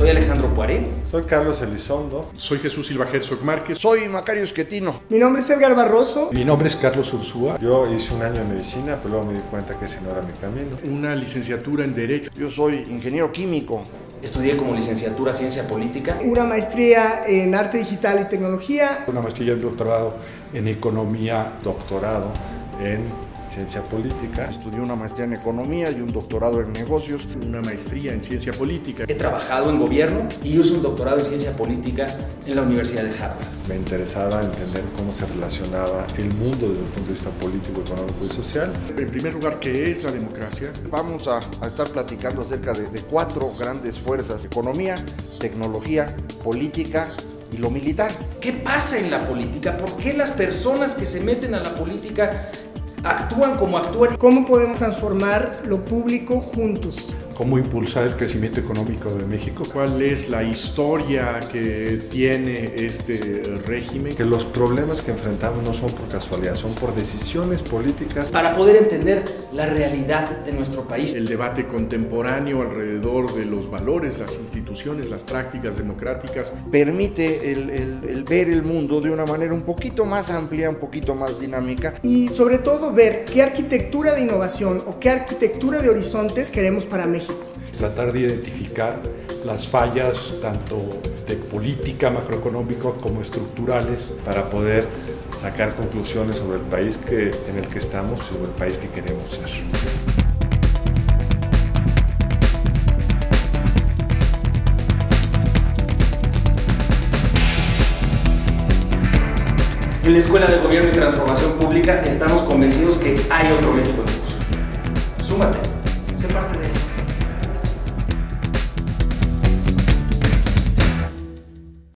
Soy Alejandro Poiré. Soy Carlos Elizondo. Soy Jesús Silva Herzog Márquez. Soy Macario Esquetino. Mi nombre es Edgar Barroso. Mi nombre es Carlos Ursúa. Yo hice un año de medicina, pero luego me di cuenta que ese no era mi camino. Una licenciatura en Derecho. Yo soy ingeniero químico. Estudié como licenciatura Ciencia Política. Una maestría en Arte Digital y Tecnología. Una maestría y doctorado en Economía. Doctorado en Ciencia Política. Estudié una maestría en Economía y un doctorado en Negocios. Una maestría en Ciencia Política. He trabajado en gobierno y hice un doctorado en Ciencia Política en la Universidad de Harvard. Me interesaba entender cómo se relacionaba el mundo desde el punto de vista político, económico y social. En primer lugar, ¿qué es la democracia? Vamos a, a estar platicando acerca de, de cuatro grandes fuerzas. Economía, tecnología, política y lo militar. ¿Qué pasa en la política? ¿Por qué las personas que se meten a la política actúan como actúan? ¿Cómo podemos transformar lo público juntos? ¿Cómo impulsar el crecimiento económico de México? ¿Cuál es la historia que tiene este régimen? Que los problemas que enfrentamos no son por casualidad, son por decisiones políticas. Para poder entender la realidad de nuestro país. El debate contemporáneo alrededor de los valores, las instituciones, las prácticas democráticas. Permite el, el, el ver el mundo de una manera un poquito más amplia, un poquito más dinámica. Y sobre todo ver qué arquitectura de innovación o qué arquitectura de horizontes queremos para México. Tratar de identificar las fallas tanto de política macroeconómica como estructurales para poder sacar conclusiones sobre el país que, en el que estamos y sobre el país que queremos ser. En la Escuela de Gobierno y Transformación Pública estamos convencidos que hay otro México en curso. Súmate,